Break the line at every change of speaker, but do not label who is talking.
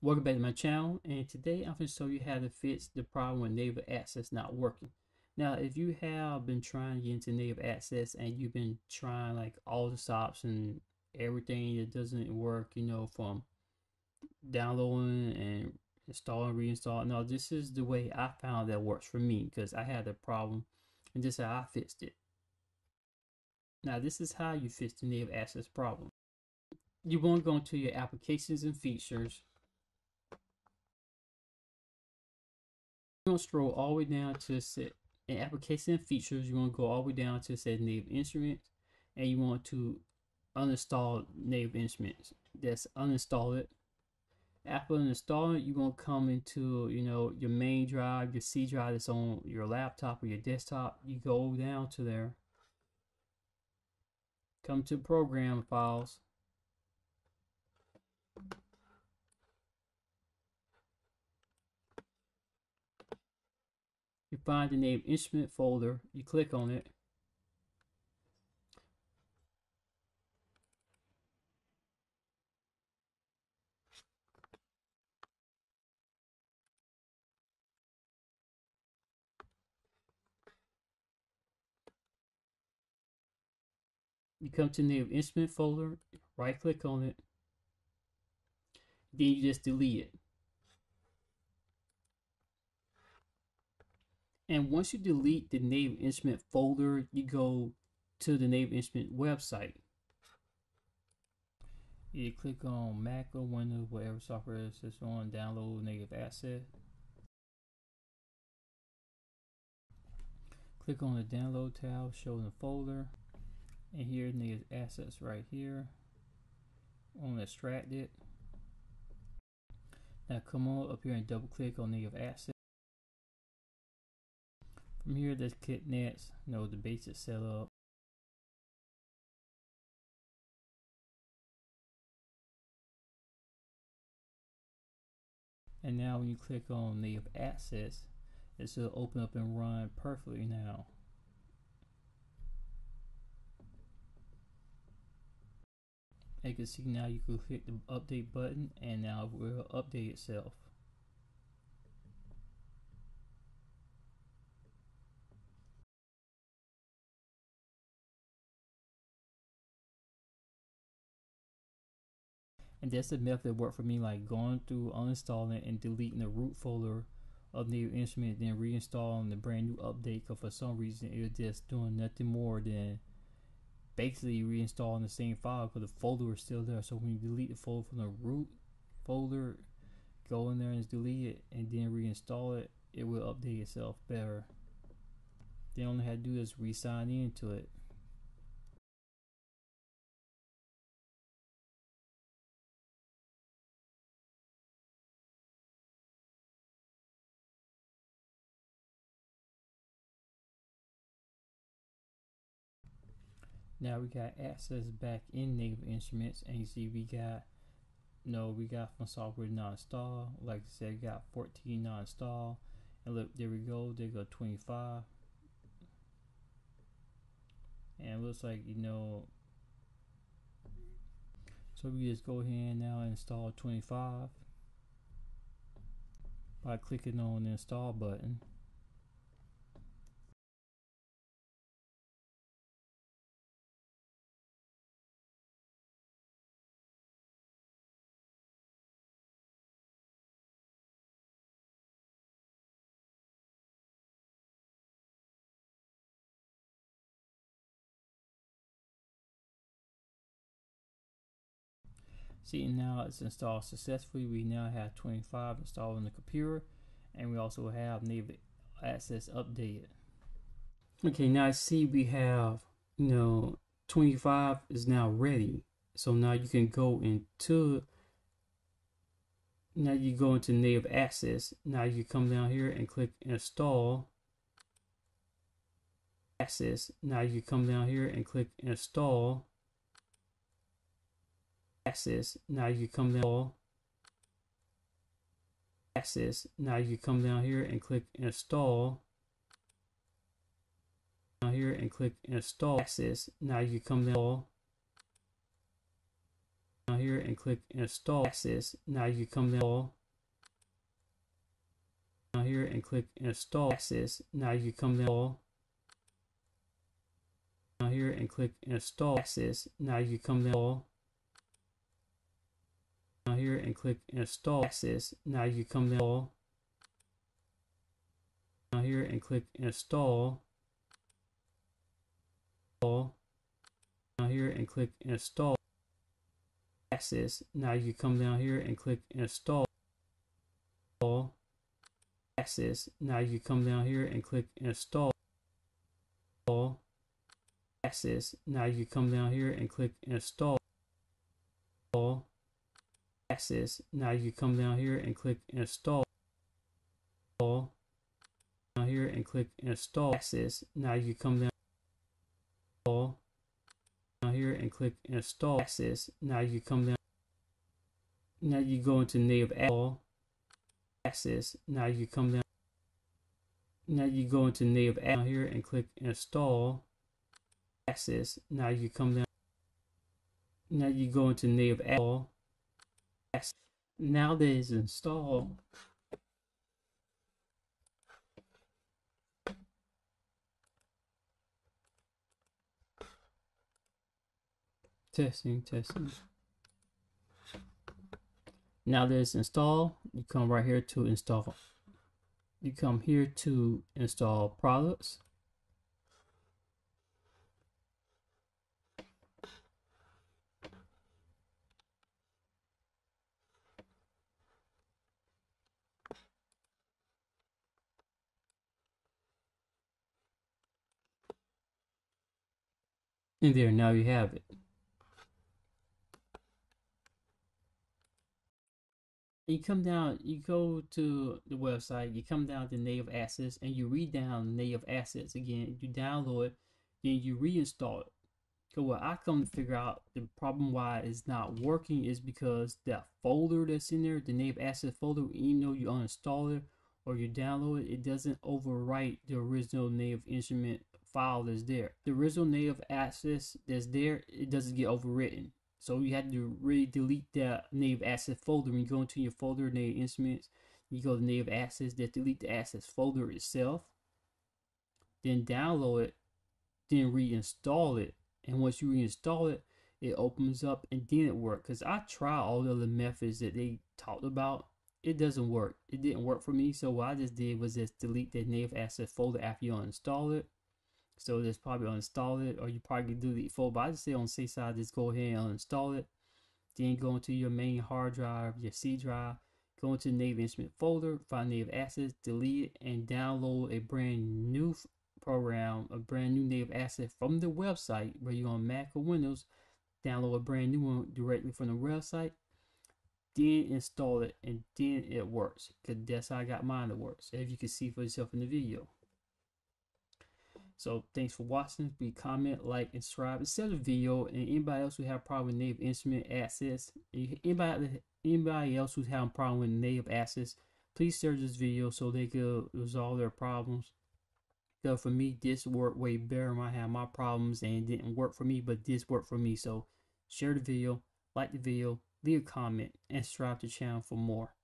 Welcome back to my channel and today I'm going to show you how to fix the problem with native access not working. Now if you have been trying to get into native access and you've been trying like all the stops and everything that doesn't work, you know, from downloading and installing, reinstalling. No, this is the way I found that works for me because I had a problem and this is how I fixed it. Now this is how you fix the native access problem. You want to go into your applications and features You're going to scroll all the way down to set in application features. You want to go all the way down to set native instruments and you want to uninstall native instruments. That's uninstall it. After uninstall it, you're going to come into, you know, your main drive, your C drive that's on your laptop or your desktop. You go down to there. Come to program files find the name instrument folder, you click on it. You come to the native instrument folder, right click on it, then you just delete it. And once you delete the native instrument folder, you go to the native instrument website. You click on Mac or Windows, whatever software is on, download native access. Click on the download tab, show the folder, and here native access right here. On extract it. Now come on up here and double click on native access. From here, there's kit nets, know, the basic setup. And now when you click on native access, it should open up and run perfectly now. you can see now you can hit the update button and now it will update itself. And that's the method that worked for me, like going through uninstalling and deleting the root folder of the instrument, then reinstalling the brand new update. Cause for some reason it was just doing nothing more than basically reinstalling the same file because the folder was still there. So when you delete the folder from the root folder, go in there and delete it, and then reinstall it, it will update itself better. Then all have to do is re-sign into it. Now we got access back in native instruments. And you see we got no we got from software non-install. Like I said we got 14 non-install. And look there we go. There go 25 and looks like you know so we just go ahead now and install 25 by clicking on the install button See now it's installed successfully. We now have 25 installed on the computer and we also have native access updated. Okay, now I see we have, you know, 25 is now ready. So now you can go into, now you go into native access. Now you come down here and click install access. Now you come down here and click install access. Now you come down access. Now you come down here and click install. Down here and click install access. Now you come down down here and click install access. Now you come down all down here and click install access. Now you come down all down here and click install access. Now you come down down here and click install access. Now you come down down here and click install down here and click install access. Now you come down here and click install access. Now you come down here and click install access. Now you come down here and click install access. Now you come down here and click install down here and click install access. Now you come down down here and click install access. Now you come down. Now you go into native access. Now you come down. Now you go into native down here and click install access. Now you come down. Now you go into native access. Now that it's installed. Testing, testing. Now that it's installed, you come right here to install. You come here to install products. And there, now you have it. you come down, you go to the website, you come down to native access and you read down native access again, you download then you reinstall it. So what I come to figure out the problem why it's not working is because that folder that's in there, the native access folder, even though you uninstall it or you download it, it doesn't overwrite the original native instrument file that's there. The original native access that's there, it doesn't get overwritten. So you have to really delete that native access folder. When you go into your folder, native instruments, you go to native access, that delete the assets folder itself. Then download it, then reinstall it. And once you reinstall it, it opens up and then it works. Because I tried all the other methods that they talked about. It doesn't work. It didn't work for me. So what I just did was just delete that native access folder after you uninstall it. So just probably uninstall it or you probably delete folder. But I just say on safe side, just go ahead and uninstall it. Then go into your main hard drive, your C drive, go into the native instrument folder, find native access, delete it, and download a brand new program, a brand new native access from the website, whether you're on Mac or Windows, download a brand new one directly from the website, then install it, and then it works. Because that's how I got mine to work. So if you can see for yourself in the video. So thanks for watching. Please comment, like, and subscribe. Instead of the video, and anybody else who have problem with native instrument access, anybody anybody else who's having problem with native access, please share this video so they could resolve their problems. Because for me, this worked way better. I had my problems and didn't work for me, but this worked for me. So share the video, like the video, leave a comment, and subscribe to the channel for more.